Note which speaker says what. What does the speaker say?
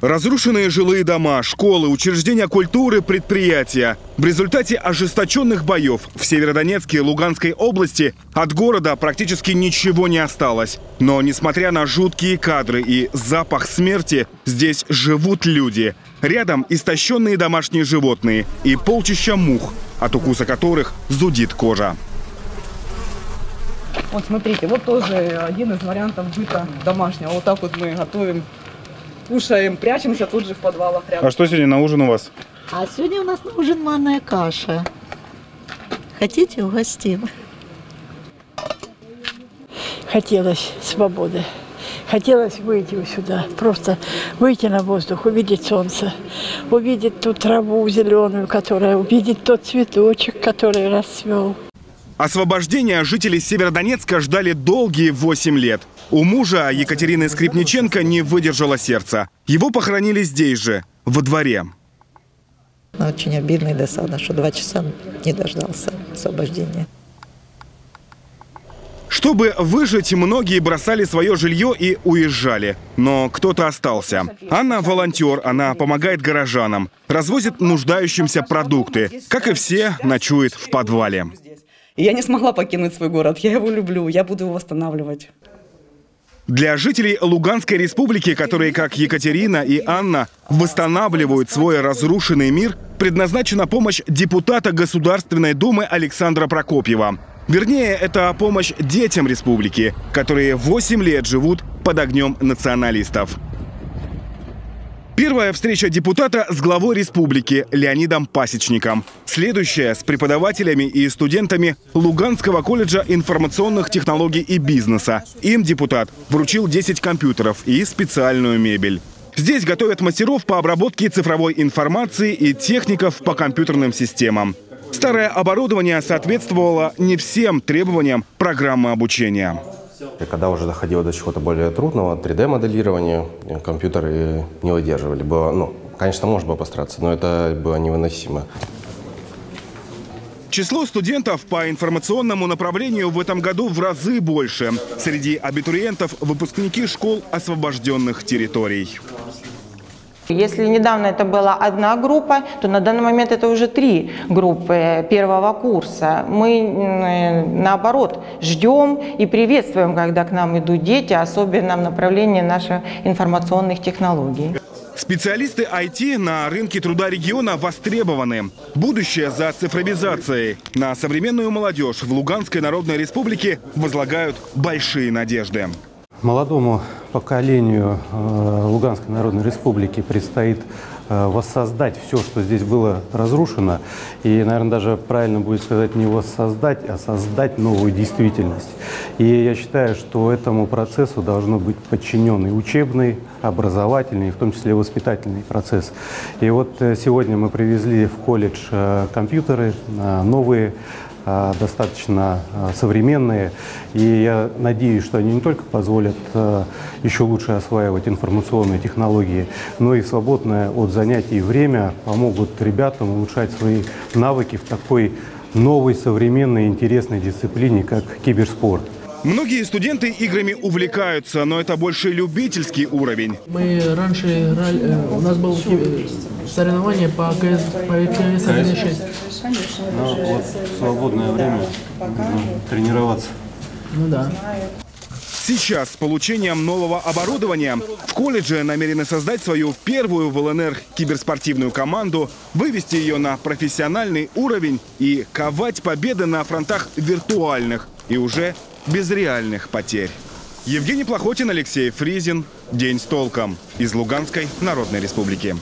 Speaker 1: Разрушенные жилые дома, школы, учреждения культуры, предприятия. В результате ожесточенных боев в Северодонецке и Луганской области от города практически ничего не осталось. Но несмотря на жуткие кадры и запах смерти, здесь живут люди. Рядом истощенные домашние животные и полчища мух, от укуса которых зудит кожа.
Speaker 2: Вот смотрите, вот тоже один из вариантов быта домашнего. Вот так вот мы готовим, кушаем, прячемся тут же в подвалах рядом.
Speaker 1: А что сегодня на ужин у вас?
Speaker 3: А сегодня у нас на ужин манная каша. Хотите, угостим?
Speaker 4: Хотелось свободы. Хотелось выйти сюда, просто выйти на воздух, увидеть солнце, увидеть ту траву зеленую, которая, увидеть тот цветочек, который расцвел.
Speaker 1: Освобождения жители Северодонецка ждали долгие 8 лет. У мужа Екатерины Скрипниченко не выдержало сердца. Его похоронили здесь же, во дворе.
Speaker 3: Очень обидно и досадно, что два часа не дождался освобождения.
Speaker 1: Чтобы выжить, многие бросали свое жилье и уезжали. Но кто-то остался. Анна – волонтер, она помогает горожанам, развозит нуждающимся продукты. Как и все, ночует в подвале.
Speaker 2: И я не смогла покинуть свой город. Я его люблю, я буду его восстанавливать.
Speaker 1: Для жителей Луганской республики, которые, как Екатерина и Анна, восстанавливают свой разрушенный мир, предназначена помощь депутата Государственной Думы Александра Прокопьева. Вернее, это помощь детям республики, которые 8 лет живут под огнем националистов. Первая встреча депутата с главой республики Леонидом Пасечником. Следующая с преподавателями и студентами Луганского колледжа информационных технологий и бизнеса. Им депутат вручил 10 компьютеров и специальную мебель. Здесь готовят мастеров по обработке цифровой информации и техников по компьютерным системам. Старое оборудование соответствовало не всем требованиям программы обучения.
Speaker 5: Когда уже доходило до чего-то более трудного, 3D-моделирования, компьютеры не выдерживали. Было, ну, конечно, можно было постараться, но это было невыносимо.
Speaker 1: Число студентов по информационному направлению в этом году в разы больше. Среди абитуриентов – выпускники школ освобожденных территорий.
Speaker 6: Если недавно это была одна группа, то на данный момент это уже три группы первого курса. Мы, наоборот, ждем и приветствуем, когда к нам идут дети, особенно в направлении наших информационных технологий.
Speaker 1: Специалисты IT на рынке труда региона востребованы. Будущее за цифровизацией. На современную молодежь в Луганской Народной Республике возлагают большие надежды.
Speaker 7: Молодому поколению э, Луганской Народной Республики предстоит воссоздать все, что здесь было разрушено. И, наверное, даже правильно будет сказать не воссоздать, а создать новую действительность. И я считаю, что этому процессу должно быть подчинен и учебный, образовательный, в том числе воспитательный процесс. И вот э, сегодня мы привезли в колледж компьютеры, новые достаточно а, современные. И я надеюсь, что они не только позволят а, еще лучше осваивать информационные технологии, но и в свободное от занятий время помогут ребятам улучшать свои навыки в такой новой, современной, интересной дисциплине, как киберспорт.
Speaker 1: Многие студенты играми увлекаются, но это больше любительский уровень.
Speaker 8: Мы раньше играли, э, у нас было соревнование по КС, по КС 1.6.
Speaker 7: Ну, вот в свободное время тренироваться.
Speaker 8: Ну да.
Speaker 1: Сейчас с получением нового оборудования в колледже намерены создать свою первую в ЛНР киберспортивную команду, вывести ее на профессиональный уровень и ковать победы на фронтах виртуальных и уже без реальных потерь. Евгений Плохотин, Алексей Фризин. День с толком. Из Луганской Народной Республики.